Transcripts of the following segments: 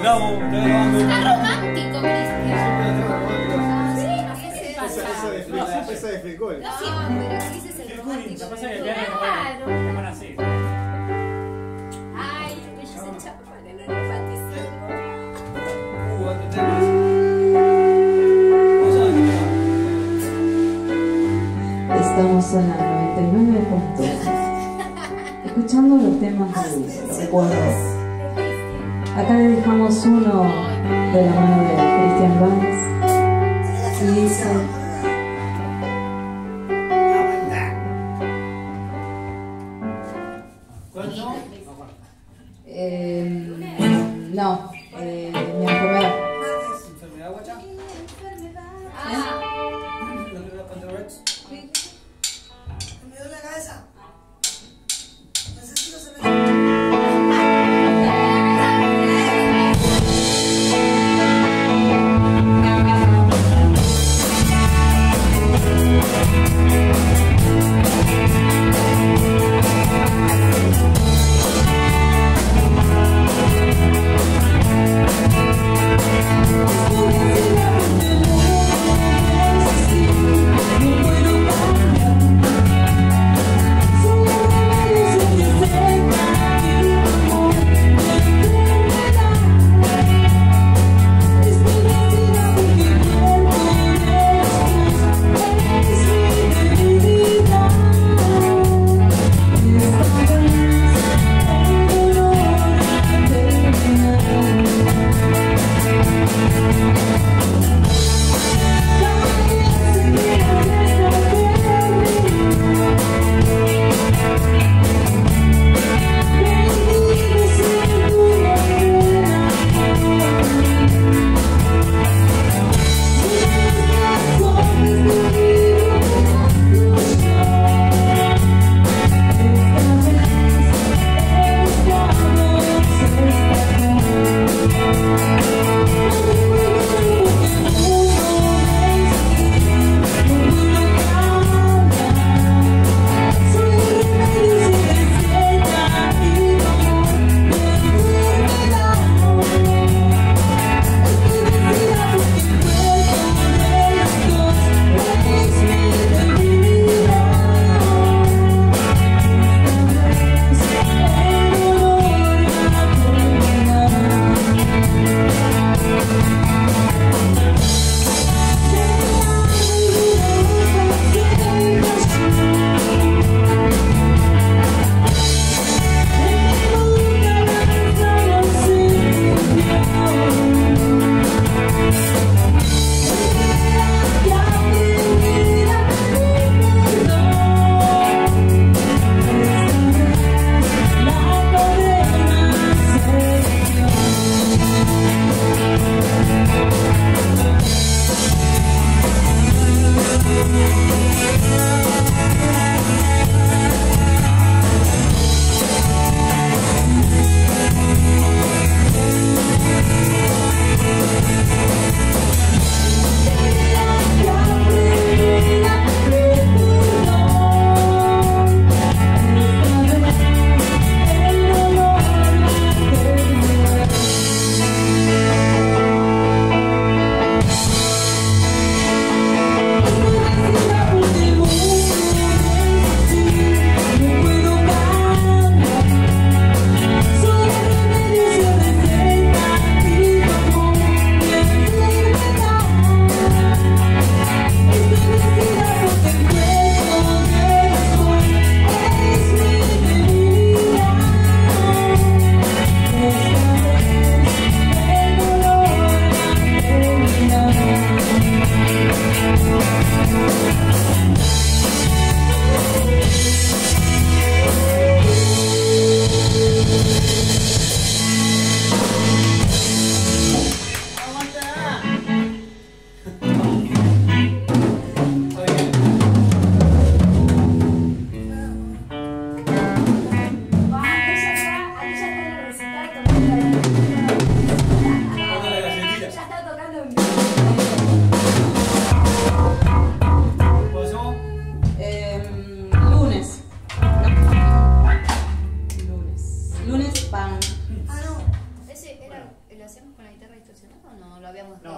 Bravo, te grabando. Está romántico, Cristian. Sí, no Esa, esa pasa. de Fricol, esa de Fricol. No siempre, pero sí es el romántico. Lo que pasa es que el viernes Claro. bueno, van así. Ay, se el romanticismo. Uh, qué Estamos en la 99 puntos. Escuchando los temas de los recuerdos. Acá le dejamos uno de la mano de Christian Banks. Y dice.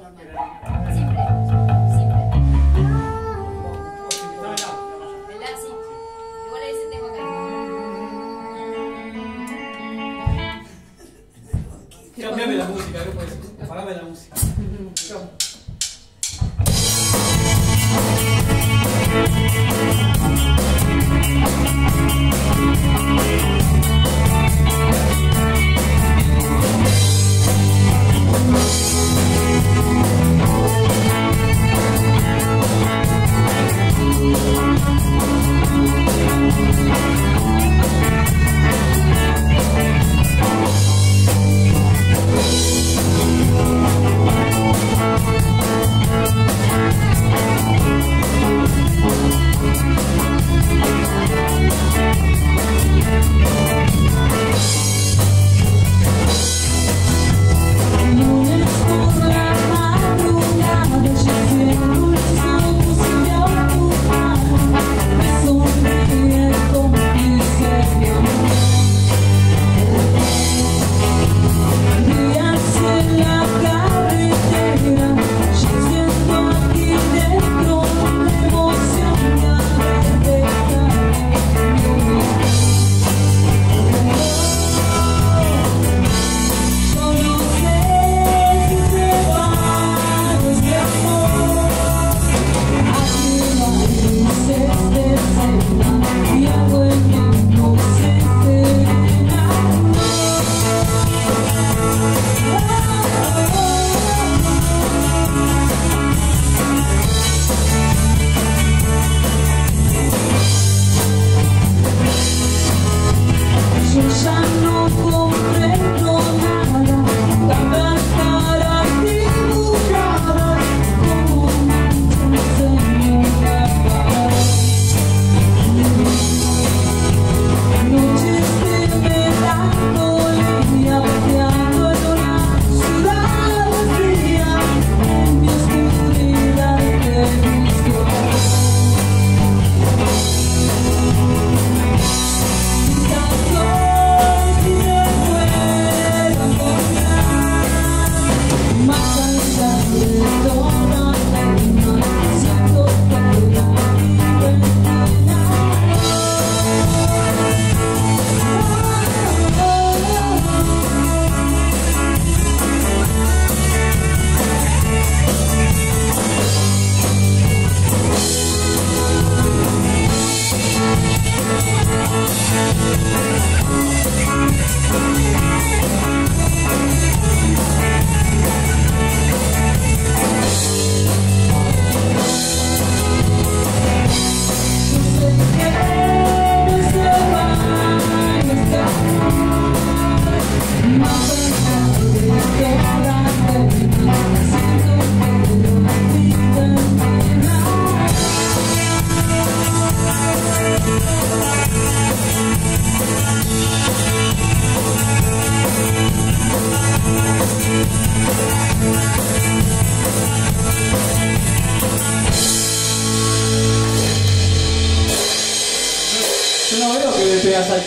no, no.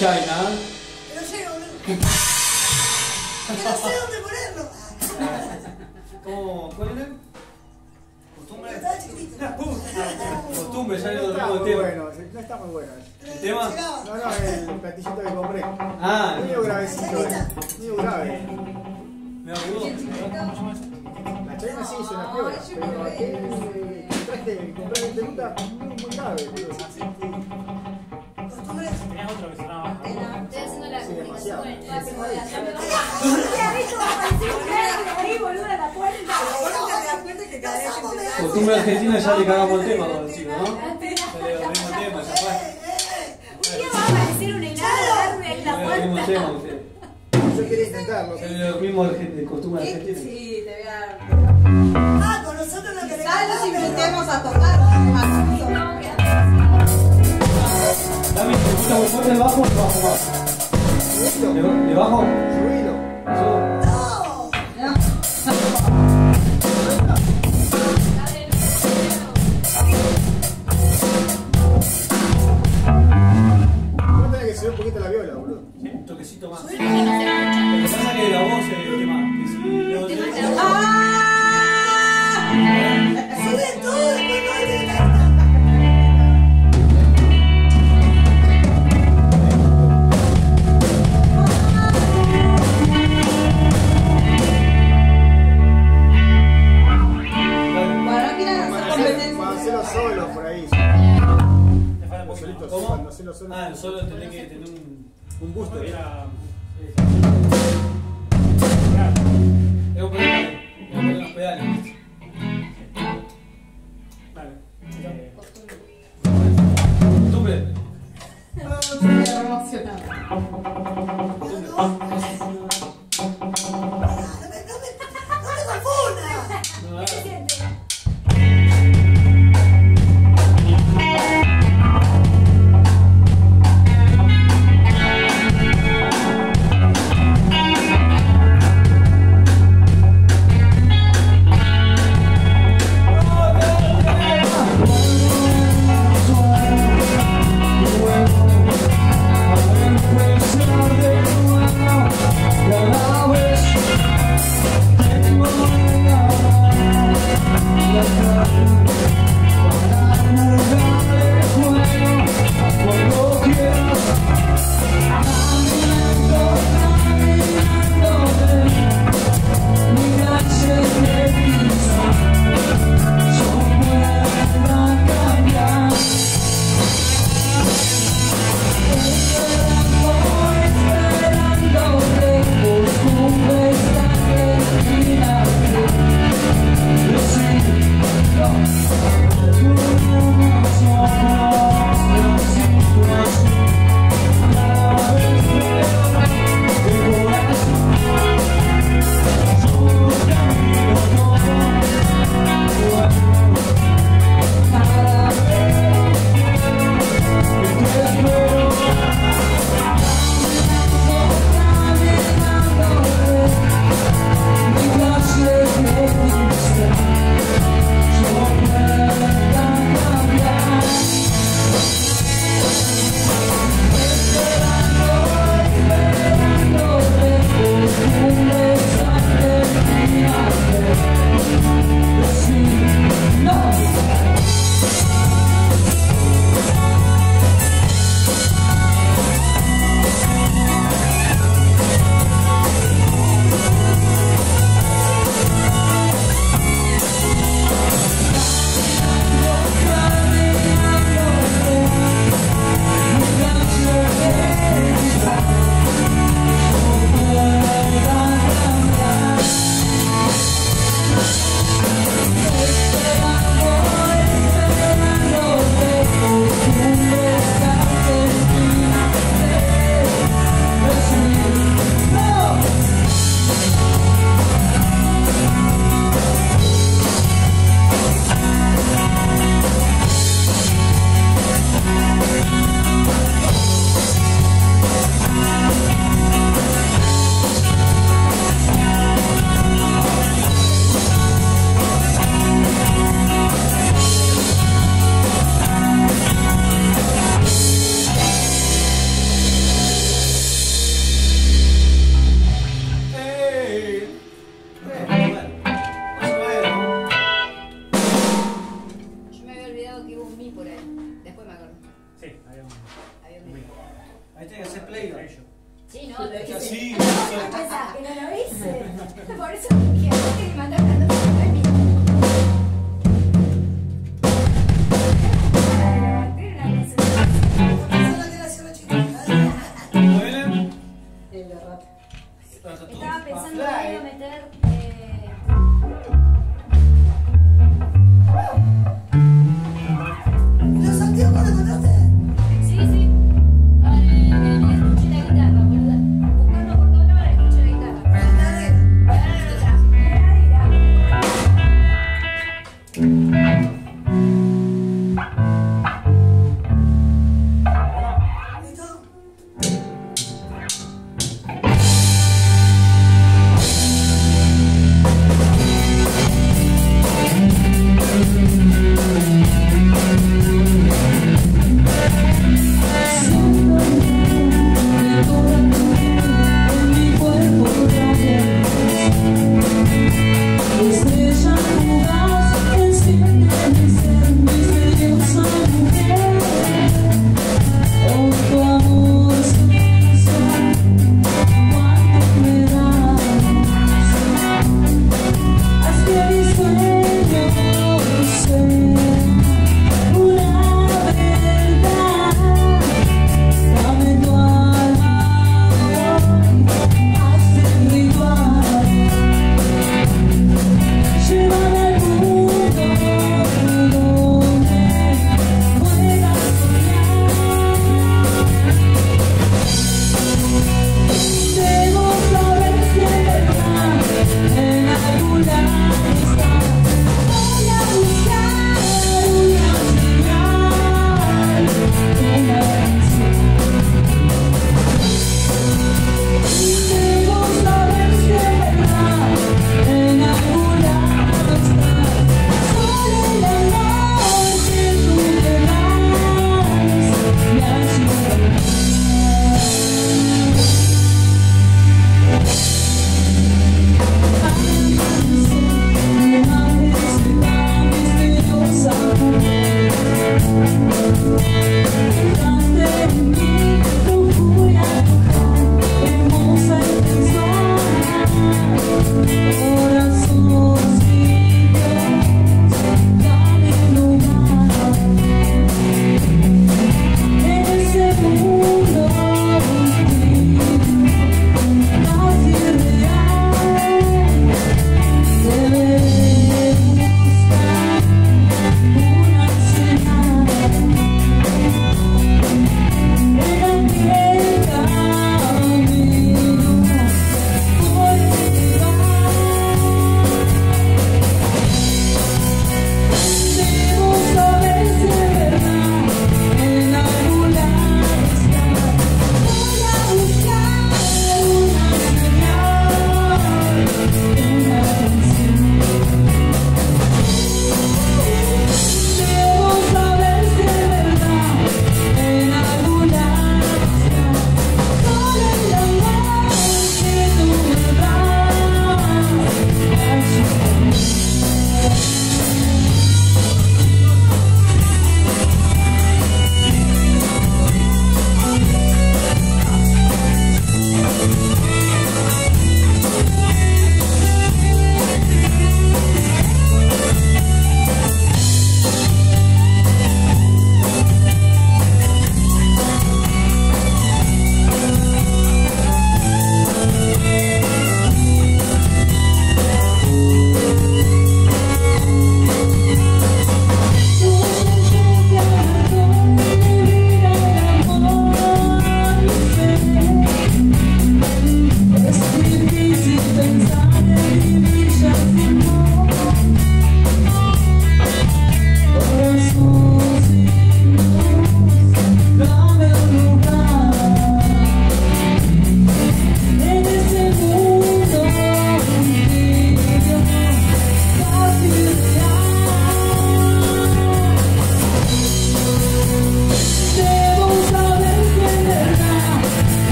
China. Costumbre argentina ya le cagamos el tema ¿no? Mismo va a aparecer un. El tema. Yo quería intentarlo. Costumbre argentina. Sí, te voy a dar. Ah, con nosotros lo que Salvo si metemos a tocar. Dame, ¿te gusta muy fuerte el bajo o el bajo ¿Le bajo? un poquito la viola, boludo. Un toquecito más.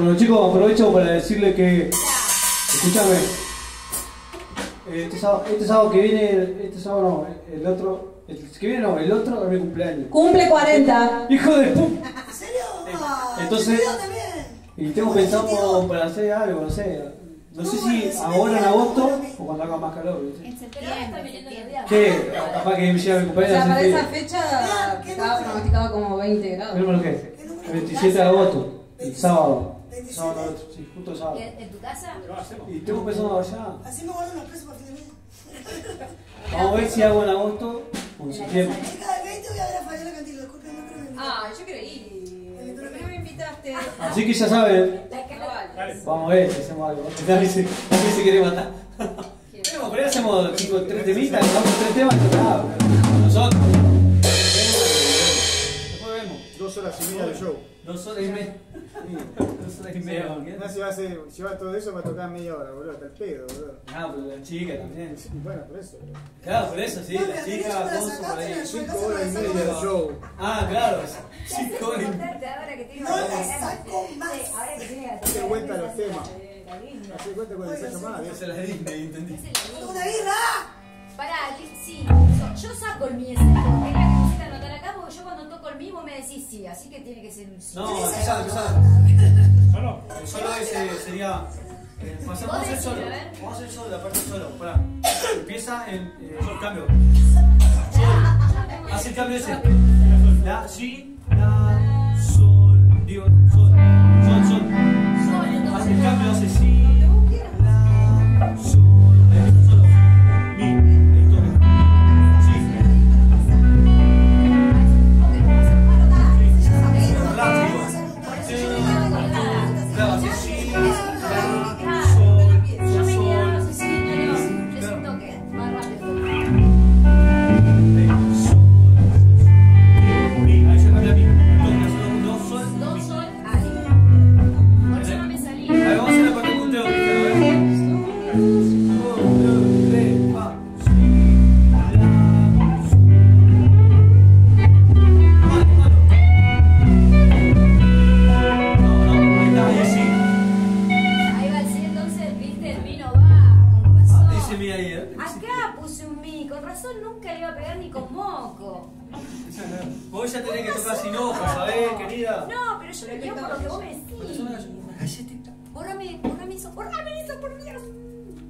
Bueno chicos, aprovecho para decirle que. Escúchame. Este sábado, este sábado que viene, este sábado no, el otro. El que viene no, el otro es mi cumpleaños. Cumple 40. ¡Hijo de puta! ¿En serio? Ah, Entonces-. Y tengo pensado para hacer algo, no sé. No sé si ahora en agosto o cuando haga más calor. ¿viste? En septiembre está viniendo. ¿Qué? Capaz que me llega mi O cumpleaños. sea, para esa fecha estaba pronosticado como 20 grados. ¿Tenemos lo que es? El 27 de agosto, el sábado. El sábado, sí, justo sábado. ¿Y ¿En tu casa? Lo hacemos. Y tengo pensado allá. Así me guardan los precios para fin de mes. Vamos a ver si hago en agosto o en septiembre. De 20 voy a ver a Fabiola Cantilo, disculpen, no creo que me Ah, yo quiero ir. ¿Por qué no me invitaste? Así que ya saben, vamos a ver si hacemos algo. Dale, si, si se quiere matar. Bueno, por ahí hacemos tipo, tres temitas, damos tres temas y nada. Nosotros. Después vemos. Dos horas y media de show. Dos horas y media. Dos horas y media. No, si va a llevar todo eso va a tocar media hora, boludo, hasta el pedo, boludo. Ah, pero la chica también. Bueno, por eso. boludo. Claro, por eso, sí, No, la chica, Gonzo por ahí. la Cinco horas y media de show. Ah, claro, cinco horas y media. Contarte ahora que tiene No la saco más. Ahora que tiene Date vuelta a los temas. Hace cuenta con el más. Esa es la Disney, ¿entendí? ¡Una birra! Pará, sí, yo, saco el mi yo cuando toco el mi vos me decís sí, así que tiene que ser un sí. No, empezá, empezá. ¿Solo? El solo ese sería. eh, pasamos a hacer solo. Vamos a hacer solo, la parte solo. Pará. Empieza en. Eh, yo cambio. Hace el cambio ese. La, si, la, sol. Digo, sol. Sol, sol. Sol, Hace el cambio, hace Bórrame, bórrame eso, bórrame eso, por Dios.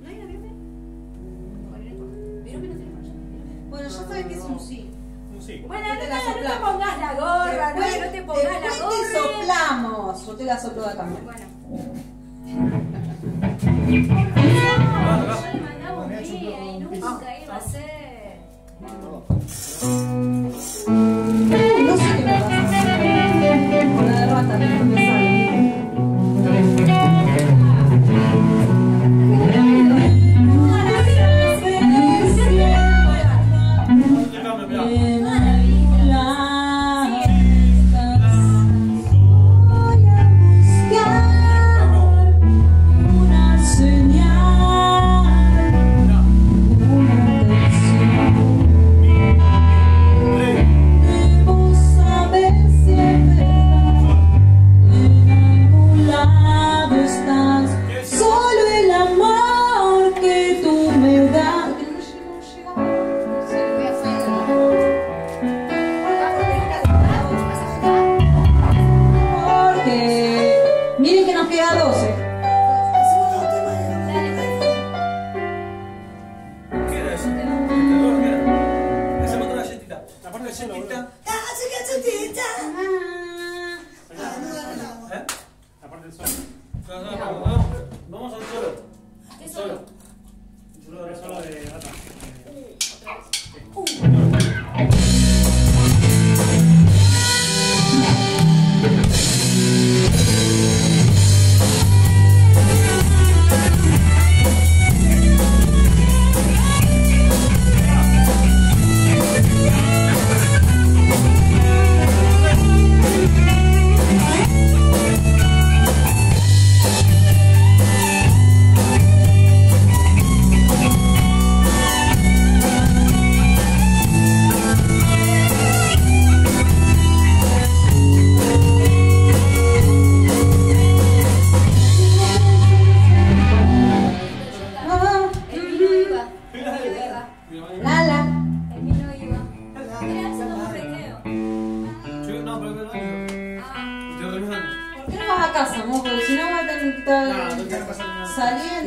¿No hay una virome? Bueno, ya. Bueno, ya sabes que es un sí. Sí. Bueno, No te no te pongas la gorra, no, no te pongas la Después gorra. te soplamos. Yo te la soplo de acá. Bueno. Yo le mandaba un día y nunca iba a ser.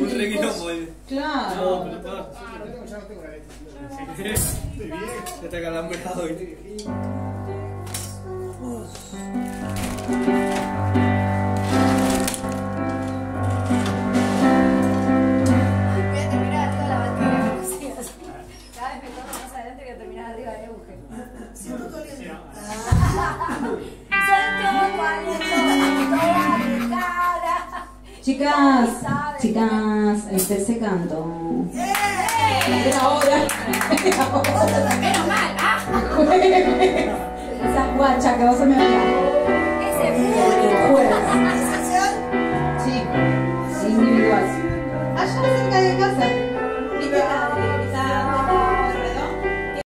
Un reguilón, pues. Claro. No, pero ya no tengo la. Estoy bien. Ya está calambrado, ¿viste? Voy a terminar arriba la batería como sigas. Cada vez me toco más adelante voy a terminar arriba de Euge. Siento tu aliento. Sí, no. Siento tu aliento en toda mi cara. Chicas, Chicas, este se canto. Yeah. Ahora. Menos mal. Ah. Esas guachas que vos se me olvidan. Ese jueves. Sí, individual. Allá cerca de casa. Y